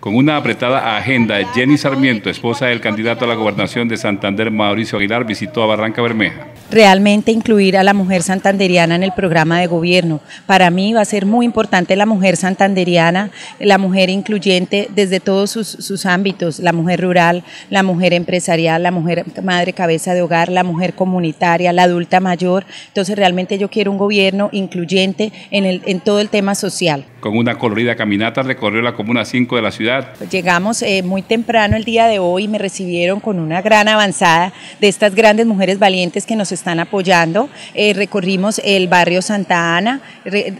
Con una apretada agenda, Jenny Sarmiento, esposa del candidato a la gobernación de Santander, Mauricio Aguilar, visitó a Barranca Bermeja. Realmente incluir a la mujer santanderiana en el programa de gobierno. Para mí va a ser muy importante la mujer santanderiana, la mujer incluyente desde todos sus, sus ámbitos, la mujer rural, la mujer empresarial, la mujer madre cabeza de hogar, la mujer comunitaria, la adulta mayor. Entonces realmente yo quiero un gobierno incluyente en, el, en todo el tema social. Con una colorida caminata recorrió la Comuna 5 de la ciudad. Llegamos eh, muy temprano el día de hoy y me recibieron con una gran avanzada de estas grandes mujeres valientes que nos están apoyando. Eh, recorrimos el barrio Santa Ana,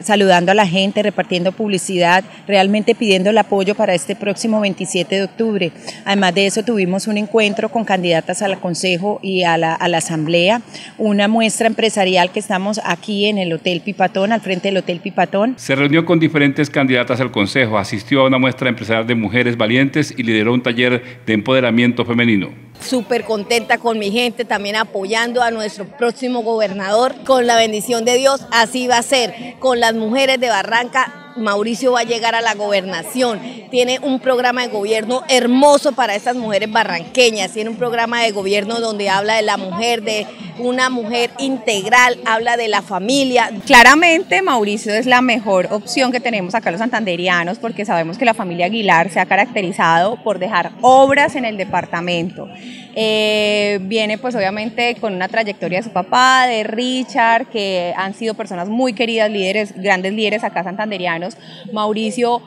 saludando a la gente, repartiendo publicidad, realmente pidiendo el apoyo para este próximo 27 de octubre. Además de eso tuvimos un encuentro con candidatas al Consejo y a a la Asamblea, una muestra empresarial que estamos aquí en el Hotel Pipatón, al frente del Hotel Pipatón. Se reunió con diferentes candidatas al Consejo, asistió a una muestra empresarial de mujeres valientes y lideró un taller de empoderamiento femenino. Súper contenta con mi gente, también apoyando a nuestro próximo gobernador. Con la bendición de Dios, así va a ser. Con las mujeres de Barranca Mauricio va a llegar a la gobernación, tiene un programa de gobierno hermoso para estas mujeres barranqueñas, tiene un programa de gobierno donde habla de la mujer, de una mujer integral, habla de la familia. Claramente Mauricio es la mejor opción que tenemos acá los santanderianos porque sabemos que la familia Aguilar se ha caracterizado por dejar obras en el departamento. Eh, viene pues obviamente con una trayectoria de su papá, de Richard, que han sido personas muy queridas, líderes, grandes líderes acá santanderianos. Mauricio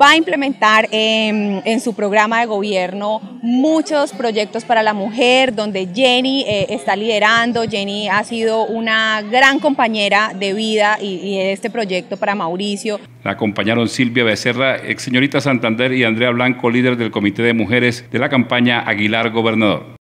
va a implementar en, su programa de gobierno muchos proyectos para la mujer, donde Jenny eh, está liderando. Jenny ha sido una gran compañera de vida y, y este proyecto para Mauricio. La acompañaron Silvia Becerra, ex señorita Santander, y Andrea Blanco, líder del Comité de Mujeres de la campaña Aguilar Gobernador.